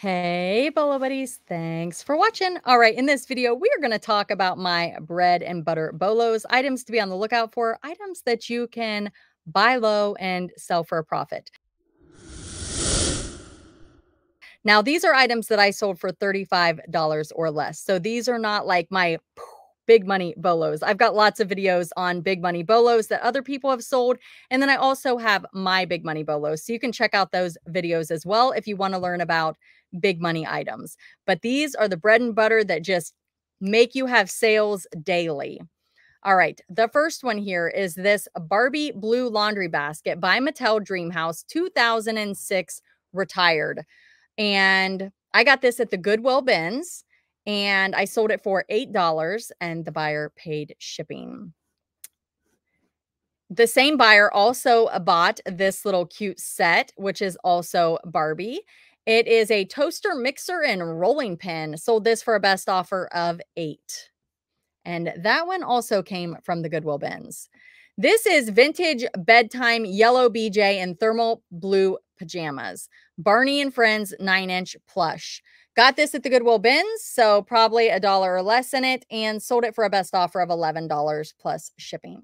Hey, Bolo Buddies. Thanks for watching. All right, in this video, we are going to talk about my bread and butter bolos, items to be on the lookout for, items that you can buy low and sell for a profit. Now, these are items that I sold for $35 or less. So these are not like my big money bolos. I've got lots of videos on big money bolos that other people have sold. And then I also have my big money bolos. So you can check out those videos as well if you want to learn about big money items. But these are the bread and butter that just make you have sales daily. All right. The first one here is this Barbie Blue Laundry Basket by Mattel Dreamhouse 2006 retired. And I got this at the Goodwill bins and I sold it for $8 and the buyer paid shipping. The same buyer also uh, bought this little cute set, which is also Barbie. It is a toaster mixer and rolling pin. Sold this for a best offer of eight. And that one also came from the Goodwill bins. This is vintage bedtime yellow BJ and thermal blue pajamas. Barney and Friends 9 inch plush. Got this at the Goodwill bins, so probably a dollar or less in it, and sold it for a best offer of $11 plus shipping.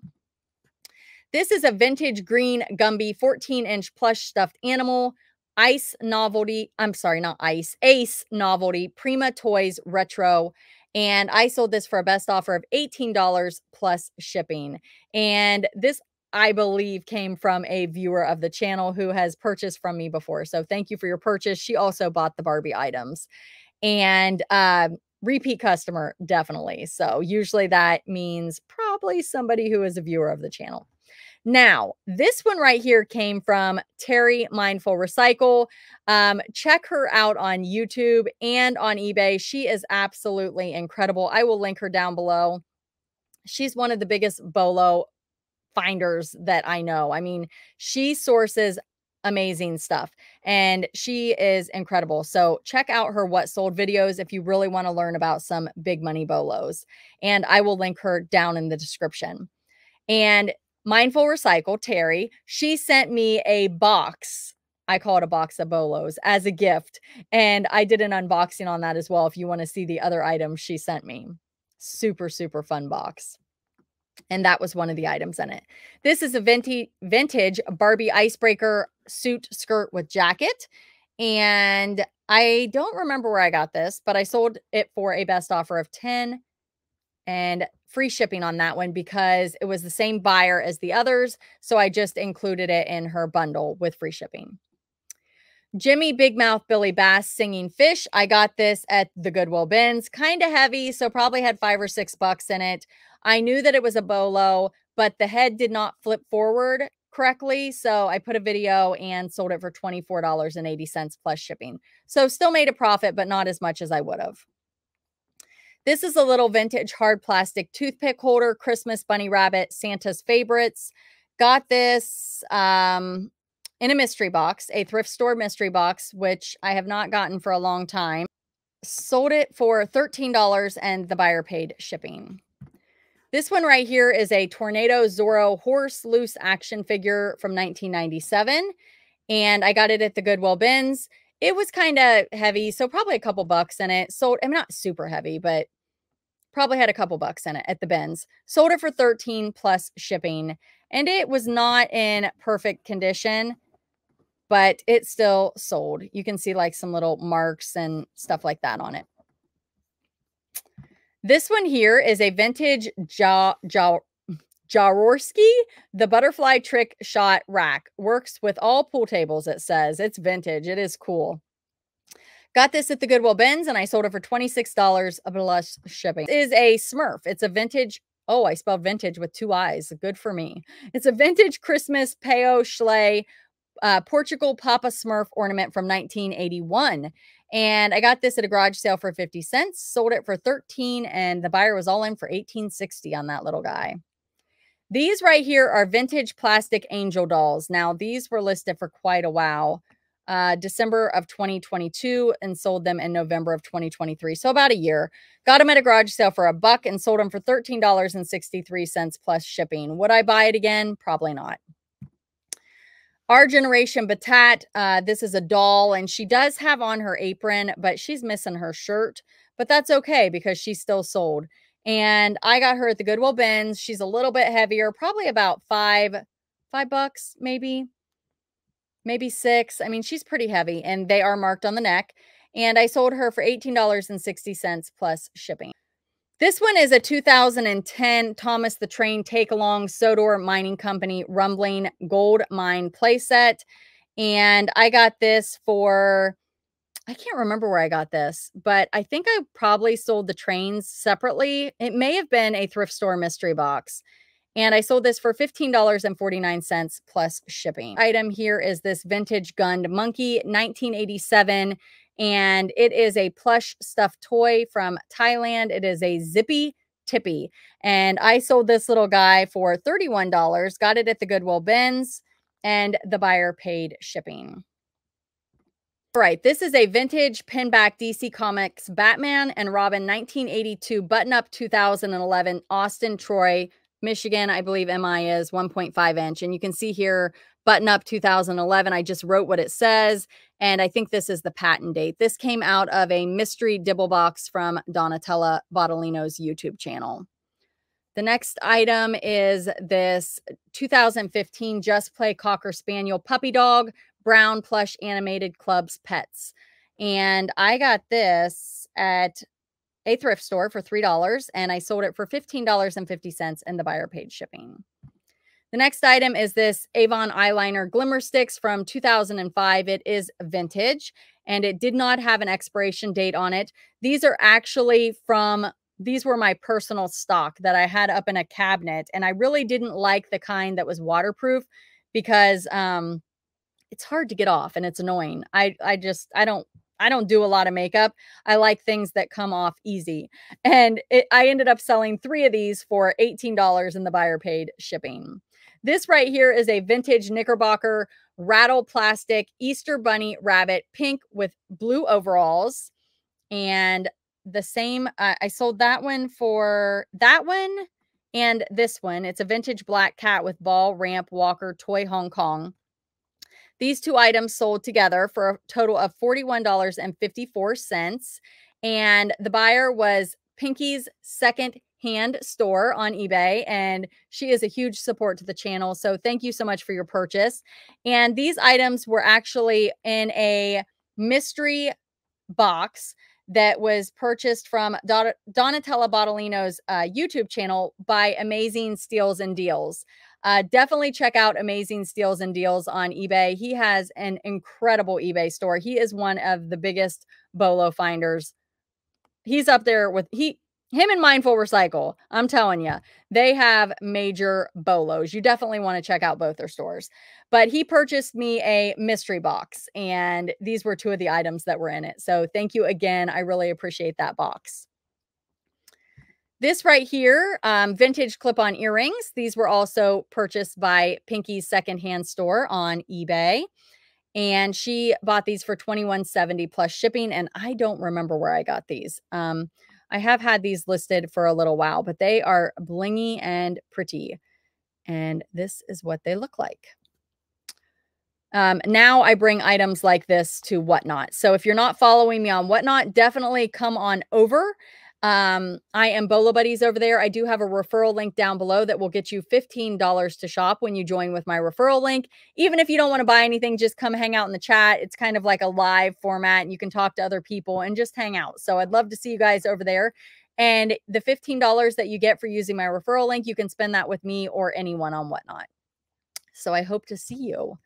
This is a vintage green Gumby 14 inch plush stuffed animal. Ice novelty. I'm sorry, not ice. Ace novelty. Prima Toys retro. And I sold this for a best offer of $18 plus shipping. And this I believe came from a viewer of the channel who has purchased from me before. So thank you for your purchase. She also bought the Barbie items and uh, repeat customer, definitely. So usually that means probably somebody who is a viewer of the channel. Now, this one right here came from Terry Mindful Recycle. Um, check her out on YouTube and on eBay. She is absolutely incredible. I will link her down below. She's one of the biggest bolo finders that I know. I mean, she sources amazing stuff and she is incredible. So check out her what sold videos if you really want to learn about some big money bolos. And I will link her down in the description. And Mindful Recycle, Terry, she sent me a box. I call it a box of bolos as a gift. And I did an unboxing on that as well if you want to see the other items she sent me. Super, super fun box. And that was one of the items in it. This is a vintage, vintage Barbie icebreaker suit skirt with jacket. And I don't remember where I got this, but I sold it for a best offer of 10 and free shipping on that one because it was the same buyer as the others. So I just included it in her bundle with free shipping. Gemmy Big Mouth Billy Bass singing fish. I got this at the Goodwill bins. Kind of heavy, so probably had five or six bucks in it. I knew that it was a bolo, but the head did not flip forward correctly. So I put a video and sold it for $24.80 plus shipping. So still made a profit, but not as much as I would have. This is a little vintage hard plastic toothpick holder, Christmas bunny rabbit, Santa's favorites. Got this um, in a mystery box, a thrift store mystery box, which I have not gotten for a long time. Sold it for $13 and the buyer paid shipping. This one right here is a Tornado Zorro horse loose action figure from 1997. And I got it at the Goodwill bins. It was kind of heavy, so probably a couple bucks in it. Sold, I'm not super heavy, but probably had a couple bucks in it at the bins. Sold it for 13 plus shipping. And it was not in perfect condition but it still sold. You can see like some little marks and stuff like that on it. This one here is a vintage ja, ja, Jaworski, the butterfly trick shot rack. Works with all pool tables, it says. It's vintage. It is cool. Got this at the Goodwill bins and I sold it for $26 plus shipping. Is a Smurf. It's a vintage. Oh, I spelled vintage with two eyes. Good for me. It's a vintage Christmas Peyo Schleich uh, Portugal Papa Smurf ornament from 1981. And I got this at a garage sale for 50 cents, sold it for 13, and the buyer was all in for 1860 on that little guy. These right here are vintage plastic angel dolls. Now, these were listed for quite a while. Uh, December of 2022 and sold them in November of 2023. So about a year. Got them at a garage sale for a buck and sold them for $13.63 plus shipping. Would I buy it again? Probably not. Our Generation Batat, uh, this is a doll, and she does have on her apron, but she's missing her shirt. But that's okay because she's still sold. And I got her at the Goodwill bins. She's a little bit heavier, probably about five, five bucks, maybe, maybe six. I mean, she's pretty heavy, and they are marked on the neck. And I sold her for $18.60 plus shipping. This one is a 2010 Thomas the Train Take Along Sodor Mining Company Rumbling Gold Mine playset. And I got this for, I can't remember where I got this, but I think I probably sold the trains separately. It may have been a thrift store mystery box. And I sold this for $15.49 plus shipping. Item here is this vintage Gund monkey, 1987 and it is a plush stuffed toy from Thailand. It is a zippy tippy. And I sold this little guy for $31, got it at the Goodwill bins, and the buyer paid shipping. All right, this is a vintage pinback DC Comics Batman and Robin 1982 button up 2011 Austin Troy Michigan, I believe MI is 1.5 inch. And you can see here button up 2011. I just wrote what it says. And I think this is the patent date. This came out of a mystery dibble box from Donatella Botolino's YouTube channel. The next item is this 2015 Just Play Cocker Spaniel Puppy Dog Brown Plush Animated Clubs Pets. And I got this at a thrift store for $3 and I sold it for $15.50 and the buyer paid shipping. The next item is this Avon eyeliner glimmer sticks from 2005. It is vintage and it did not have an expiration date on it. These are actually from these were my personal stock that I had up in a cabinet and I really didn't like the kind that was waterproof because um it's hard to get off and it's annoying. I I just I don't I don't do a lot of makeup. I like things that come off easy. And it, I ended up selling three of these for $18 and the buyer paid shipping. This right here is a vintage Knickerbocker rattle plastic Easter bunny rabbit pink with blue overalls. And the same, uh, I sold that one for that one and this one. It's a vintage black cat with ball, ramp, walker, toy Hong Kong. These two items sold together for a total of $41.54. And the buyer was Pinky's second hand store on eBay, and she is a huge support to the channel. So thank you so much for your purchase. And these items were actually in a mystery box that was purchased from Donatella Botolino's uh, YouTube channel by Amazing Steals and Deals. Uh, definitely check out Amazing Steals and Deals on eBay. He has an incredible eBay store. He is one of the biggest bolo finders. He's up there with he him and Mindful Recycle, I'm telling you, they have major bolos. You definitely want to check out both their stores. But he purchased me a mystery box, and these were two of the items that were in it. So thank you again. I really appreciate that box. This right here, um, vintage clip-on earrings. These were also purchased by Pinky's secondhand store on eBay. And she bought these for 21.70 plus shipping. And I don't remember where I got these. Um, I have had these listed for a little while, but they are blingy and pretty. And this is what they look like. Um, now I bring items like this to Whatnot. So if you're not following me on Whatnot, definitely come on over um, I am Bolo Buddies over there. I do have a referral link down below that will get you $15 to shop when you join with my referral link. Even if you don't want to buy anything, just come hang out in the chat. It's kind of like a live format and you can talk to other people and just hang out. So I'd love to see you guys over there. And the $15 that you get for using my referral link, you can spend that with me or anyone on Whatnot. So I hope to see you.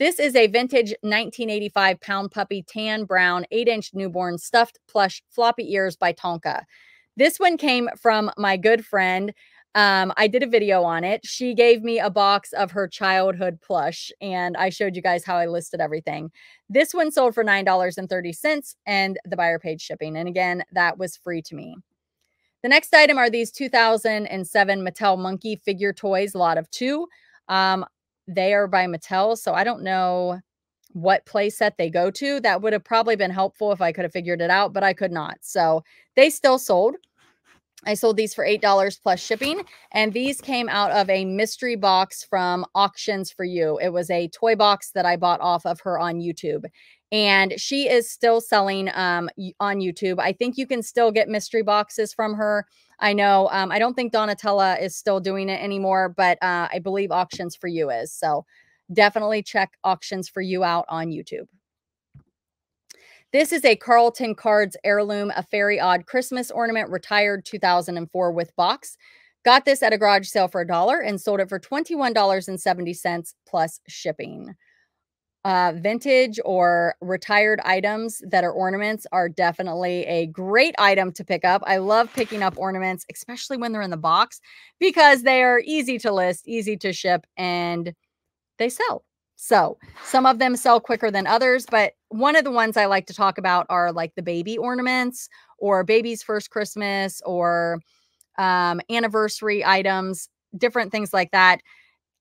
This is a vintage 1985 pound puppy tan brown 8 inch newborn stuffed plush floppy ears by Tonka. This one came from my good friend. Um, I did a video on it. She gave me a box of her childhood plush, and I showed you guys how I listed everything. This one sold for $9.30, and the buyer paid shipping. And again, that was free to me. The next item are these 2007 Mattel Monkey figure toys, a lot of two. Um, they are by Mattel, so I don't know what playset they go to. That would have probably been helpful if I could have figured it out, but I could not. So they still sold. I sold these for $8 plus shipping. And these came out of a mystery box from Auctions for You. It was a toy box that I bought off of her on YouTube. And she is still selling um, on YouTube. I think you can still get mystery boxes from her. I know, um, I don't think Donatella is still doing it anymore, but uh, I believe Auctions for You is. So definitely check Auctions for You out on YouTube. This is a Carlton Cards Heirloom, a Fairy Odd Christmas ornament, retired 2004 with box. Got this at a garage sale for a dollar and sold it for $21.70 plus shipping. Uh, vintage or retired items that are ornaments are definitely a great item to pick up. I love picking up ornaments, especially when they're in the box, because they are easy to list, easy to ship, and they sell. So some of them sell quicker than others, but one of the ones I like to talk about are like the baby ornaments or baby's first Christmas or um, anniversary items, different things like that.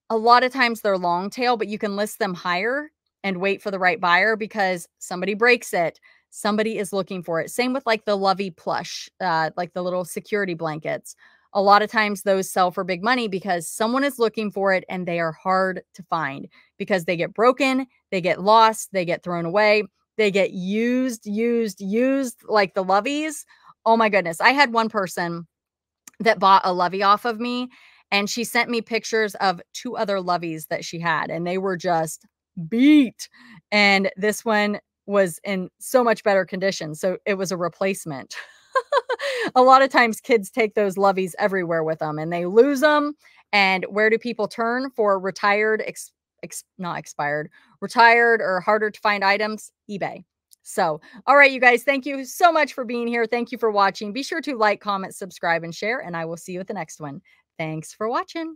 A lot of times they're long tail, but you can list them higher and wait for the right buyer because somebody breaks it. Somebody is looking for it. Same with like the Lovey plush, uh, like the little security blankets a lot of times those sell for big money because someone is looking for it and they are hard to find because they get broken, they get lost, they get thrown away, they get used, used, used like the loveys. Oh my goodness. I had one person that bought a lovey off of me and she sent me pictures of two other loveys that she had and they were just beat. And this one was in so much better condition. So it was a replacement. a lot of times kids take those loveys everywhere with them and they lose them. And where do people turn for retired, ex, ex, not expired, retired or harder to find items? eBay. So, all right, you guys, thank you so much for being here. Thank you for watching. Be sure to like, comment, subscribe, and share, and I will see you at the next one. Thanks for watching.